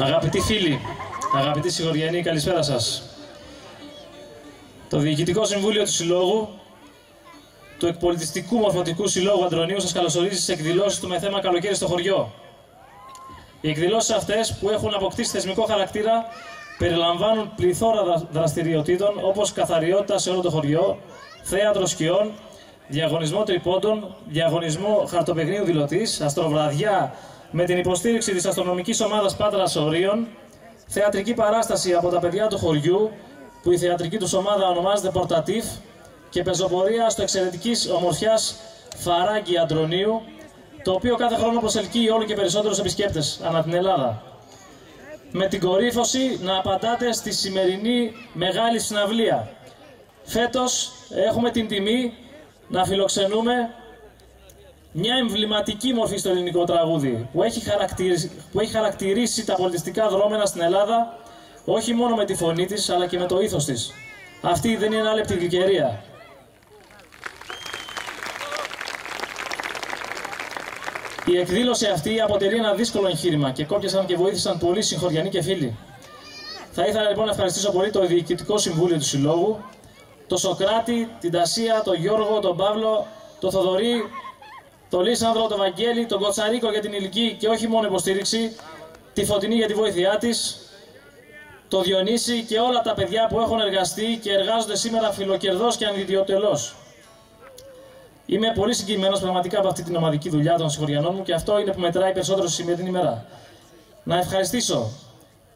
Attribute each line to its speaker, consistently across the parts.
Speaker 1: Αγαπητοί φίλοι, αγαπητοί συγχωριανοί, καλησπέρα σας. Το Διοικητικό Συμβούλιο του Συλλόγου, του Εκπολιτιστικού Μορφωτικού Συλλόγου Αντρονίου, σας καλωσορίζει στις εκδηλώσεις του με θέμα καλοκαίρι στο χωριό. Οι εκδηλώσεις αυτές που έχουν αποκτήσει θεσμικό χαρακτήρα περιλαμβάνουν πληθώρα δραστηριοτήτων όπως καθαριότητα σε όλο το χωριό, θέατρο σκιών, διαγωνισμό τριπώντων, διαγωνισμό χαρτοπαιγνίου δηλωτής, αστροβραδιά με την υποστήριξη της αστρονομικής ομάδας Πάτρας Ορίων, θεατρική παράσταση από τα παιδιά του χωριού, που η θεατρική τους ομάδα ονομάζεται Πορτατίφ, και πεζοπορία στο εξαιρετικής ομορφιάς Φαράγγι Αντρονίου, το οποίο κάθε χρόνο προσελκύει όλο και περισσότερους επισκέπτες ανά την Ελλάδα. Με την κορύφωση να απαντάτε στη σημερινή μεγάλη συναυλία. Φέτος έχουμε την τιμή να φιλοξενούμε μια εμβληματική μορφή στο ελληνικό τραγούδι που έχει, χαρακτηρίσει, που έχει χαρακτηρίσει τα πολιτιστικά δρόμενα στην Ελλάδα όχι μόνο με τη φωνή της αλλά και με το ήθος της. Αυτή δεν είναι άλλη γλυκερία. Η εκδήλωση αυτή αποτελεί ένα δύσκολο εγχείρημα και κόπιασαν και βοήθησαν πολλοί συγχωριανοί και φίλοι. Θα ήθελα λοιπόν να ευχαριστήσω πολύ το Διοικητικό Συμβούλιο του Συλλόγου, το Σοκράτη, την Τασία, τον Γιώργο, τον Παύλο, τον Θοδωρή, τον Λίσανδρο, τον Βαγγέλη, τον Κοτσαρίκο για την ηλική και όχι μόνο υποστήριξη, τη Φωτεινή για τη βοήθειά της, το Διονύση και όλα τα παιδιά που έχουν εργαστεί και εργάζονται σήμερα φιλοκερδός και ανιδιοτελώς. Είμαι πολύ συγκεκριμένο πραγματικά από αυτή την ομαδική δουλειά των συγχωριανών μου και αυτό είναι που μετράει περισσότερο στη σημερινή ημέρα. Να ευχαριστήσω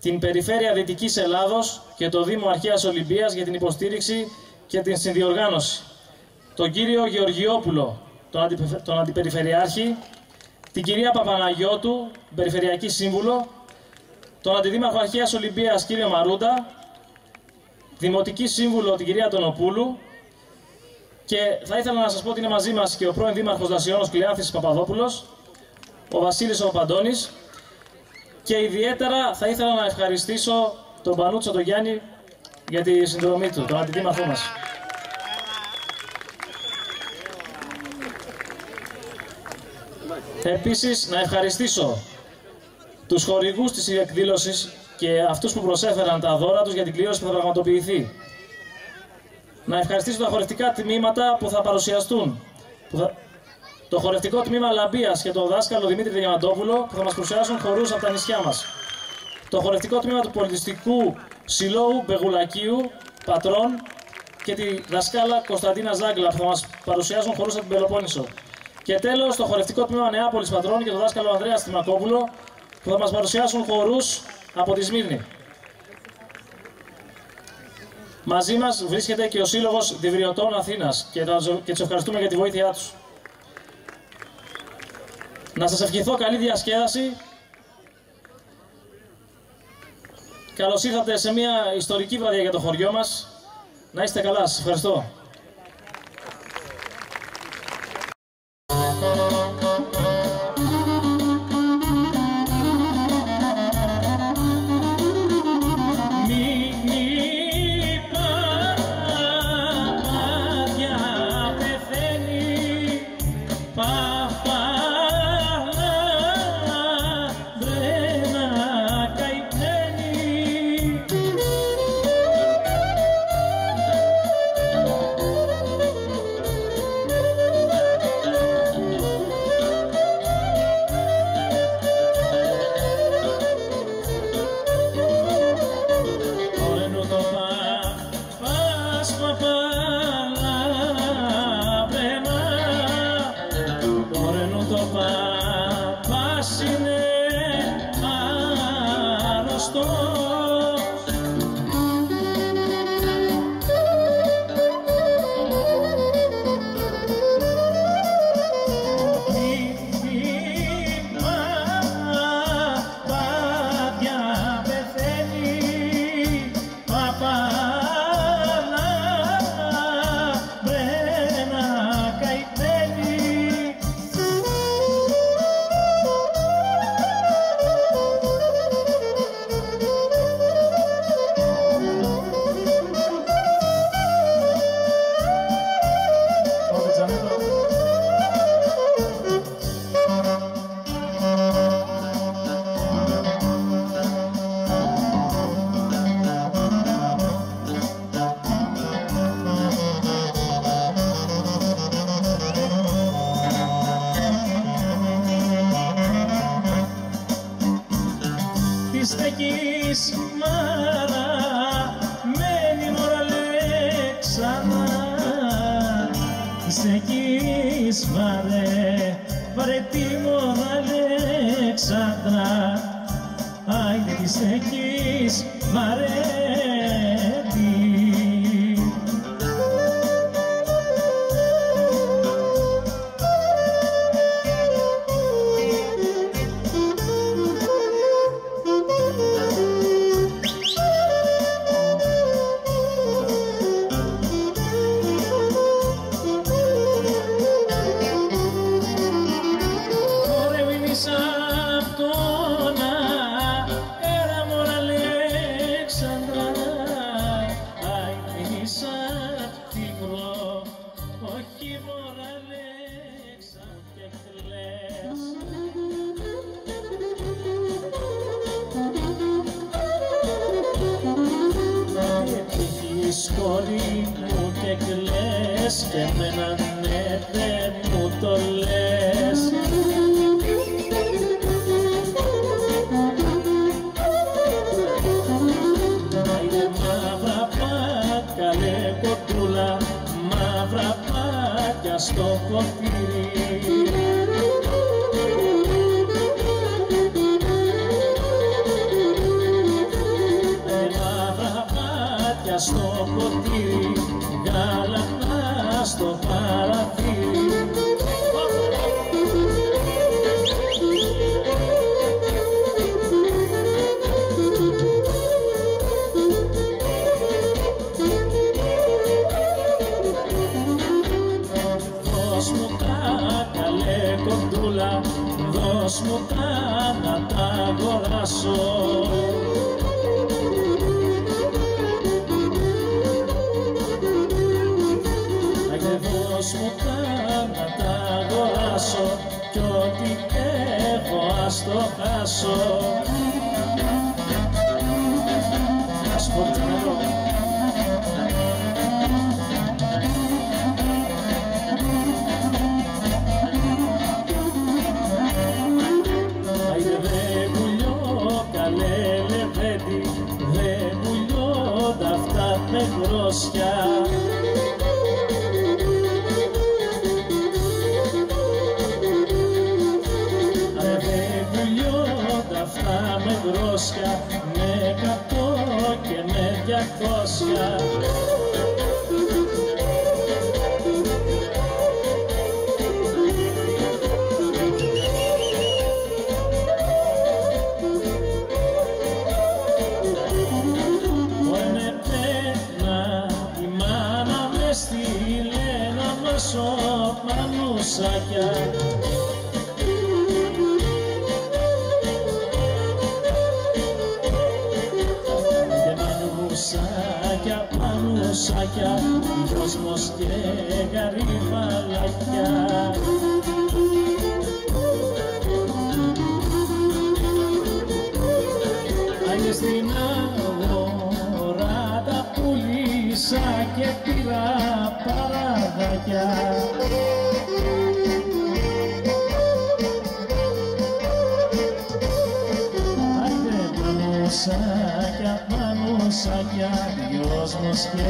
Speaker 1: την Περιφέρεια Δυτικής Ελλάδος και το Δήμο Αρχαίας Ολυμπίας για την υποστήριξη και την συνδιοργάνωση. Τον κύριο Γεωργιόπουλο, τον, τον Αντιπεριφερειάρχη, την κυρία Παπαναγιώτου, Περιφερειακή Σύμβουλο, τον Αντιδήμαρχο Αρχαίας Ολυμπίας κύριο Μαρούντα, Δημοτική Σύμβουλο την κυρία Τονοπούλου, και θα ήθελα να σας πω ότι είναι μαζί μας και ο πρώην Δήμαρχος Δασιώνος Κλειάνθης Παπαδόπουλος, ο Βασίλης ο Παντώνης και ιδιαίτερα θα ήθελα να ευχαριστήσω τον Πανούτσο τον Γιάννη για τη συνδρομή του, τον αντιδήμαρχό μας. Επίσης, να ευχαριστήσω τους χορηγούς της εκδήλωσης και αυτούς που προσέφεραν τα δώρα τους για την κλήρωση που θα πραγματοποιηθεί να ευχαριστήσω τα χορευτικά τμήματα που θα παρουσιαστούν. Το χορευτικό τμήμα Λαμπίας και τον δάσκαλο Δημήτρη Διαμαντόπουλο που θα μας παρουσιάσουν χορούς από τα νησιά μας. Το χορευτικό τμήμα του πολιτιστικού συλλόγου Μπεγουλακίου, Πατρών και τη δασκάλα Κωνσταντίνα Ζάγκλα που θα μας παρουσιάσουν χορούς από την Πελοπόννησο. Και τέλος το χορευτικό τμήμα Νεάπολης Πατρών και το δάσκαλο Ανδρέας Τιμακόπουλο που θα μας παρουσιάσουν χορούς από τη Σμύρνη. Μαζί μας βρίσκεται και ο Σύλλογος Διβριωτών Αθήνας και, και τους ευχαριστούμε για τη βοήθειά τους. Να σας ευχηθώ καλή διασκέδαση. Καλώς ήρθατε σε μια ιστορική βραδιά για το χωριό μας. Να είστε καλά, σας ευχαριστώ. Στεκής μάρα μένει μωρά Αλέξανδρα Στεκής βαρέ βαρέ τη μωρά Αλέξανδρα Άιντε της Στεκής βαρέ κλαις και εμένα ναι δεν μου το λες. Άιντε μαύρα πάτια λέ κοτούλα μαύρα πάτια στο ποτήρι στο ποτήρι, γάλανα στο παραθύρι. Δώσ' μου τα καλέ κοντούλα, δώσ' μου τα να τα αγοράσω. Έχω ας το χάσω. Ας πω νερό. Άιντε δε πουλιό καλέ λεβέντη, δε πουλιό τα αυτά με γρόσια δρόσια με κατώ και με διακόσια πανουσάκια, πανουσάκια, κόσμος και γαρίφαλακια. Άγιε στην αγορά τα πουλήσα και πήρα παραδάκια. Πανουσάκια, πανουσάκια, δυόσμος και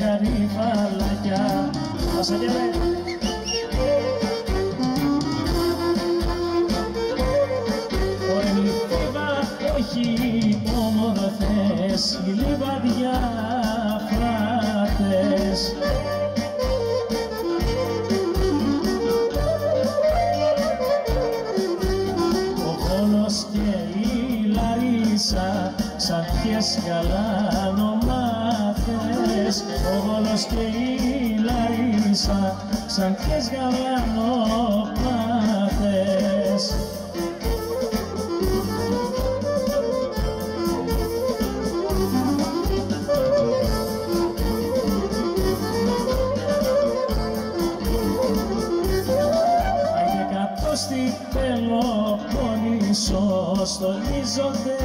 Speaker 1: γαρίφαλακια. Πανουσάκια ρε. Σαν ποιες γαλανομάθες ο Βόλος και η Λαρίσα σαν ποιες γαλανομάθες Άγιε κάτω στη Πελοπόννησο στολίζονται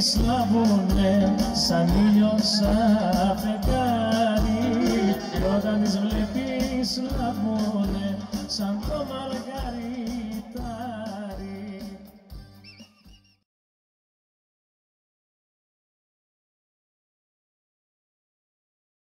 Speaker 1: σλαβούνε σαν ήλιο σαν φεγγάρι. Όταν τις βλέπεις λαβούνε σαν το μαργάρι.